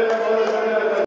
Senhor, agora